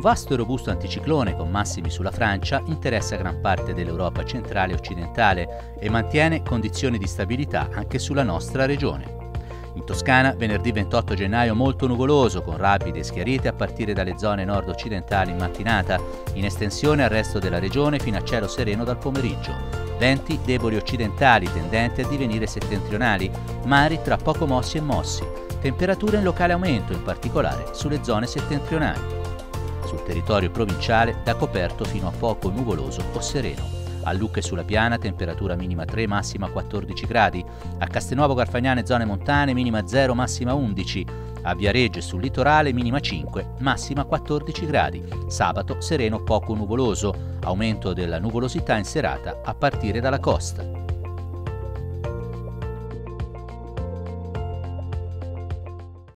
vasto e robusto anticiclone con massimi sulla Francia interessa gran parte dell'Europa centrale e occidentale e mantiene condizioni di stabilità anche sulla nostra regione. In Toscana venerdì 28 gennaio molto nuvoloso con rapide schiarite a partire dalle zone nord-occidentali in mattinata, in estensione al resto della regione fino a cielo sereno dal pomeriggio. Venti deboli occidentali tendenti a divenire settentrionali, mari tra poco mossi e mossi. Temperature in locale aumento, in particolare sulle zone settentrionali. Sul territorio provinciale da coperto fino a poco nuvoloso o sereno. A Lucca e sulla Piana temperatura minima 3, massima 14 gradi. A Castelnuovo Garfagnane zone montane minima 0, massima 11. A Viareggio e sul litorale minima 5, massima 14 gradi. Sabato sereno poco nuvoloso, aumento della nuvolosità in serata a partire dalla costa.